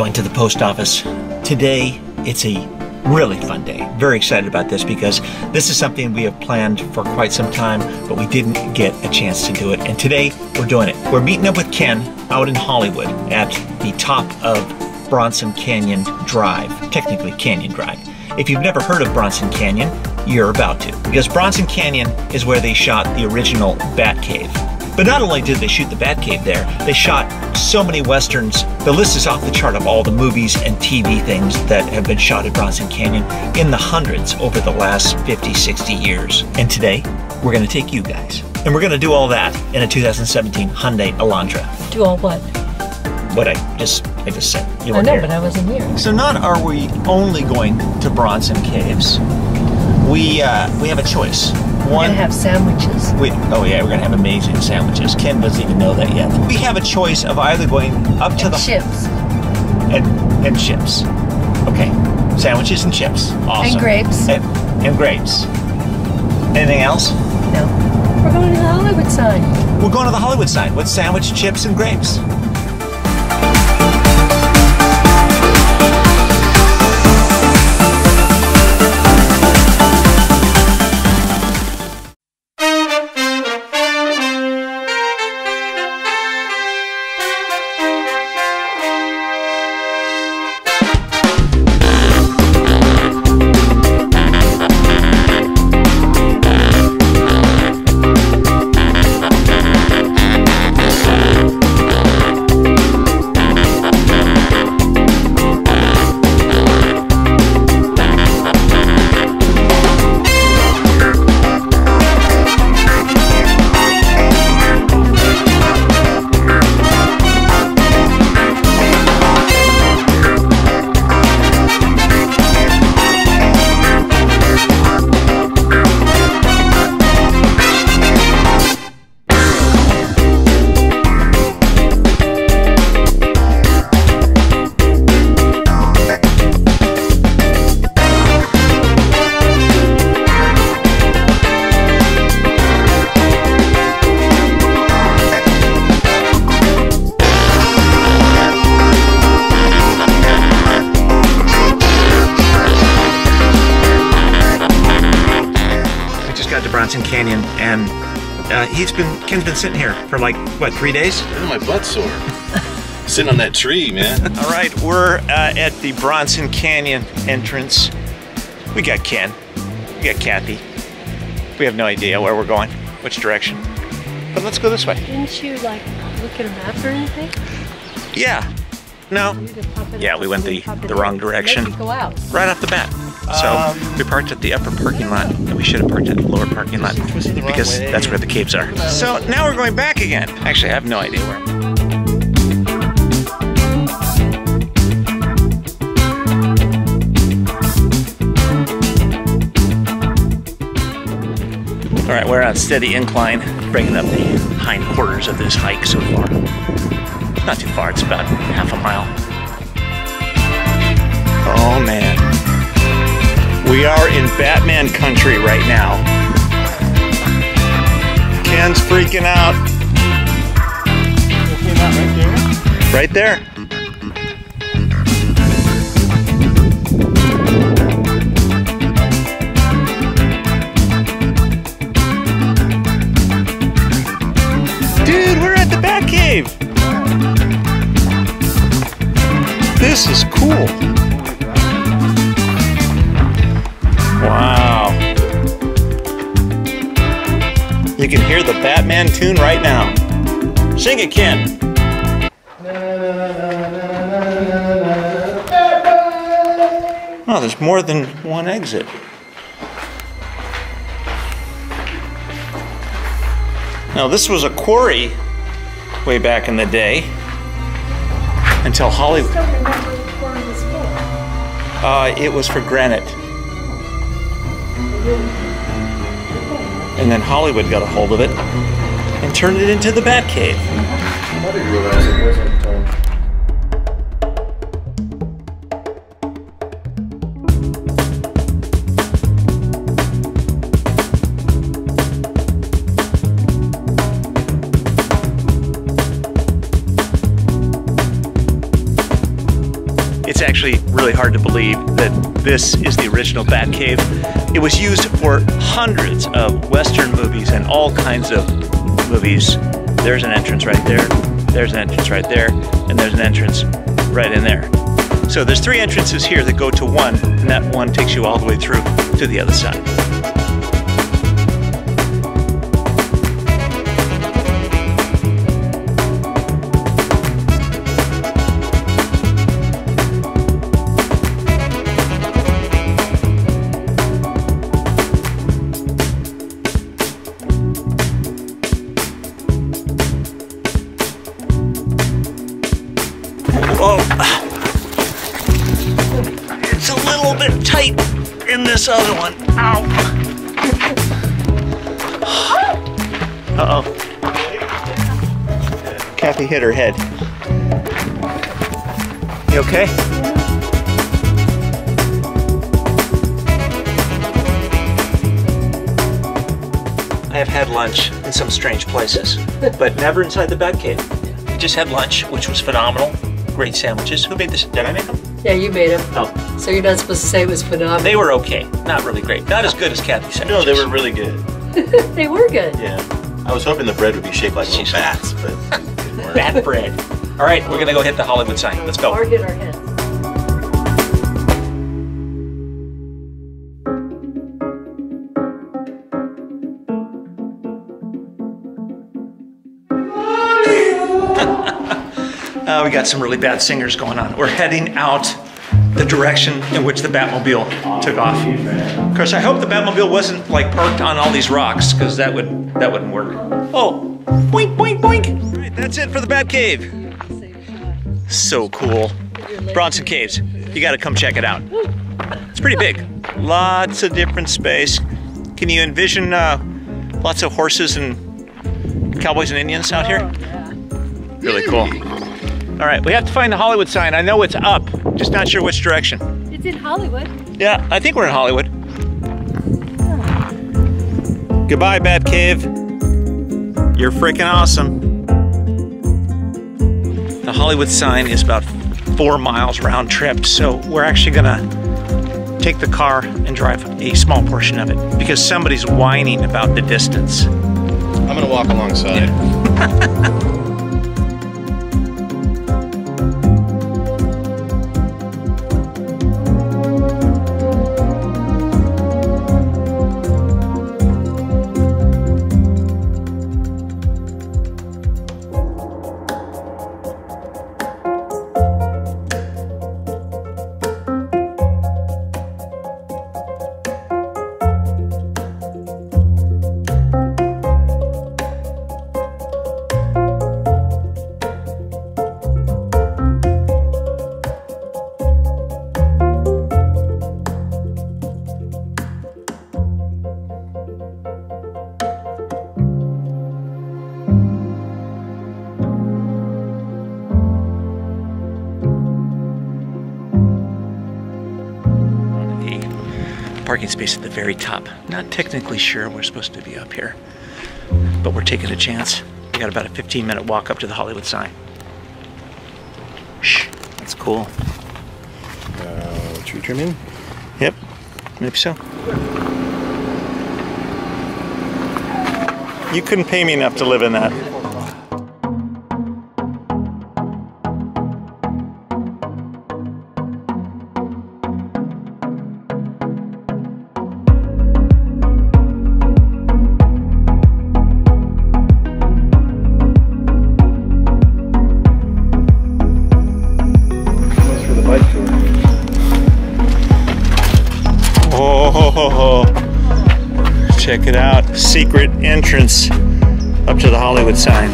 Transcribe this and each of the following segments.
going to the post office. Today, it's a really fun day. Very excited about this because this is something we have planned for quite some time, but we didn't get a chance to do it. And today, we're doing it. We're meeting up with Ken out in Hollywood at the top of Bronson Canyon Drive, technically Canyon Drive. If you've never heard of Bronson Canyon, you're about to, because Bronson Canyon is where they shot the original Batcave. But not only did they shoot the Batcave there, they shot so many westerns. The list is off the chart of all the movies and TV things that have been shot at Bronson Canyon in the hundreds over the last 50, 60 years. And today, we're going to take you guys. And we're going to do all that in a 2017 Hyundai Elantra. Do all what? What I just I just said. You I know, here. but I wasn't here. So not are we only going to Bronson Caves. We uh, we have a choice. We're gonna have sandwiches. we, oh yeah, we're gonna have amazing sandwiches. Ken doesn't even know that yet. We have a choice of either going up to And the chips. and and chips. Okay, sandwiches and chips. Awesome. And grapes. And, and grapes. Anything else? No. We're going to the Hollywood sign. We're going to the Hollywood sign with sandwich, chips, and grapes. Canyon, and uh, he's been Ken's been sitting here for like what three days? Man, my butt's sore. Sitting on that tree, man. All right, we're uh, at the Bronson Canyon entrance. We got Ken, we got Kathie. We have no idea where we're going, which direction. But let's go this way. Didn't you like look at a map or anything? Yeah. No. You just pop it Yeah, we went the- the wrong direction. Go out. Right off the bat. So um, we parked at the upper parking lot, and we should have parked at the lower parking lot Twisted the wrong because that's where the caves are. So now we're going back again. Actually, I have no idea where. All right, we're on steady incline, bringing up the hindquarters of this hike so far. Not too far, it's about half a mile. Oh man. We are in Batman country right now. Ken's freaking out. Right there. Dude, we're at the Batcave. This is cool. Can hear the Batman tune right now. Sing it, Ken. Oh, there's more than one exit. Now, this was a quarry way back in the day until Hollywood. Uh, it was for granite. And then Hollywood got a hold of it and turned it into the Batcave. Really hard to believe that this is the original Batcave. It was used for hundreds of Western movies and all kinds of movies. There's an entrance right there, there's an entrance right there, and there's an entrance right in there. So there's three entrances here that go to one, and that one takes you all the way through to the other side. Ow. Uh oh. Kathie hit her head. You okay? I have had lunch in some strange places, but never inside the Batcave. We just had lunch, which was phenomenal. Great sandwiches. Who made this? Did I make them? Yeah, you made them. Oh, So you're not supposed to say it was phenomenal. they were okay. Not really great. Not as good as Kathie said. No, they were really good. They were good. Yeah. I was hoping the bread would be shaped like little Jeez. bats, but it. Bat bread. All right, we're gonna go hit the Hollywood sign. Let's go. Or hit our heads. Uh, we got some really bad singers going on. We're heading out the direction in which the Batmobile took off. Of course, I hope the Batmobile wasn't like parked on all these rocks, because that would that wouldn't work. Oh, boink, boink, boink. All right, that's it for the Batcave. So cool. Bronson Caves. You got to come check it out. It's pretty big. Lots of different space. Can you envision uh, lots of horses and cowboys and Indians out here? Really cool. All right, we have to find the Hollywood sign. I know it's up, just not sure which direction. It's in Hollywood. Yeah, I think we're in Hollywood. Goodbye, Bat Cave. You're freaking awesome. The Hollywood sign is about four miles round trip, so we're actually gonna take the car and drive a small portion of it because somebody's whining about the distance. I'm gonna walk alongside. the parking space at the very top. Not technically sure we're supposed to be up here, but we're taking a chance. We got about a 15 minute walk up to the Hollywood sign. Shh, that's cool. Uh, tree trimming? Yep, maybe so. You couldn't pay me enough to live in that. Oh, check it out. Secret entrance up to the Hollywood sign.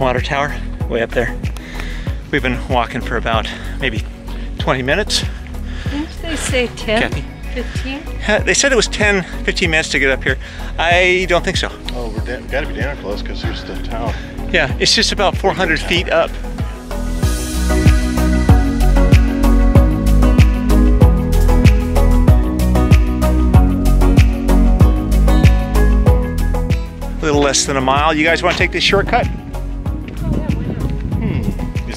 Water tower, way up there. We've been walking for about maybe 20 minutes. Didn't they say 10? Kathie? 15? They said it was 10, 15 minutes to get up here. I don't think so. Oh, we're da- gotta be down close because here's the tower. Yeah, it's just about 400 feet up. A little less than a mile. You guys want to take this shortcut?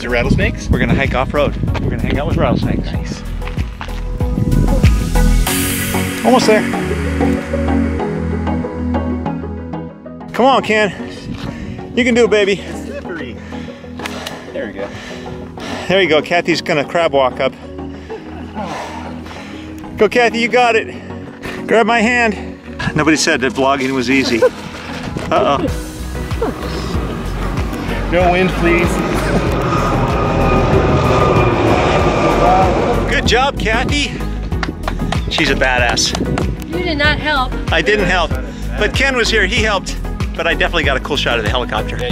There rattlesnakes? We're gonna hike off road. We're gonna hang out with rattlesnakes. Nice. Almost there. Come on, Ken. You can do it, baby. Slippery. There we go. There you go. Kathie's gonna crab walk up. Go, Kathie. You got it. Grab my hand. Nobody said that vlogging was easy. Uh oh. No wind, please. Good job, Kathie. She's a badass. You did not help. I didn't help, but Ken was here. He helped, but I definitely got a cool shot of the helicopter. Yeah,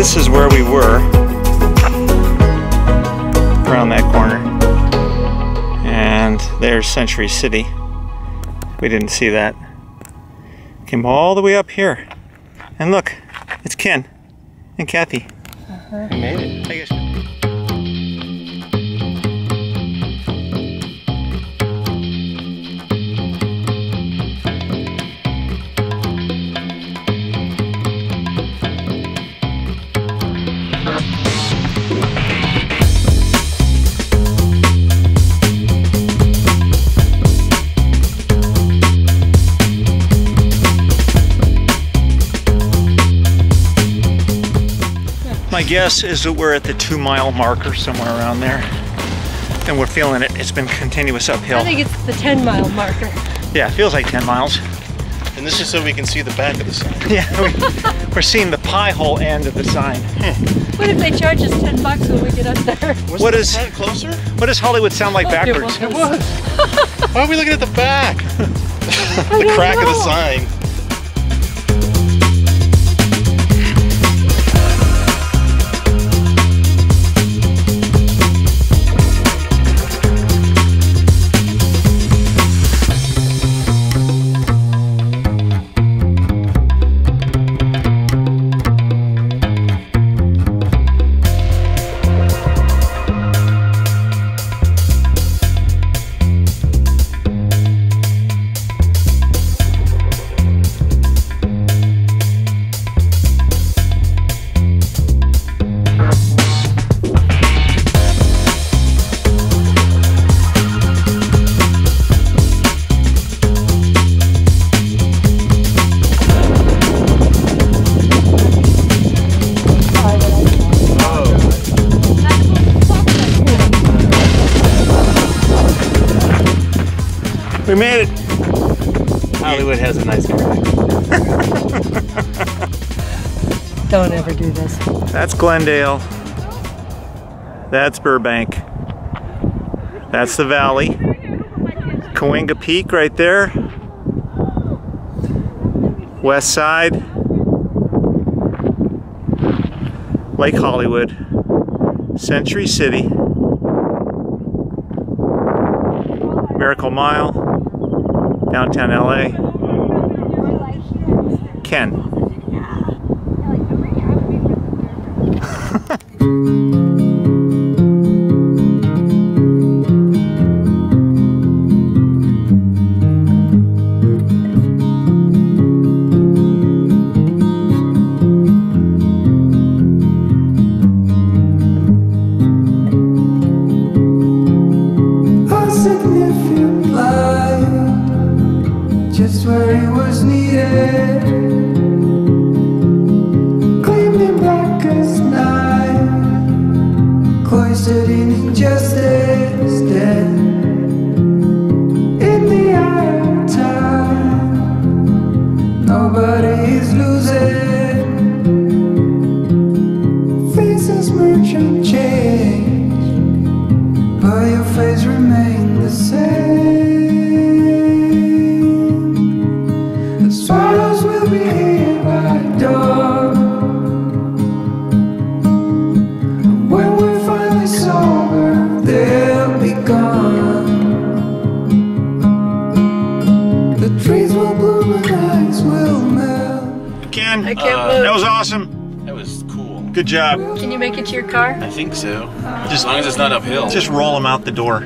this is where we were around that corner. And there's Century City. We didn't see that. Came all the way up here. And look, it's Ken and Kathie. Uh-huh. We made it. I guess. My guess is that we're at the two mile marker somewhere around there. And we're feeling it. It's been continuous uphill. I think it's the 10 mile marker. Yeah, it feels like 10 miles. And this is so we can see the back of the sign. Yeah, we, we're seeing the pie hole end of the sign. Hmm. What if they charge us 10 bucks when we get up there? Was What the closer? What does Hollywood sound like It backwards? was. was. Why are we looking at the back? the don't crack of the sign. We made it. Hollywood has a nice car. Don't ever do this. That's Glendale. That's Burbank. That's the valley. Cahuenga Peak right there. West side. Lake Hollywood. Century City. Miracle Mile. Downtown LA. Ken. Good job. Can you make it to your car? I think so. Just as long as it's not uphill. Just roll them out the door.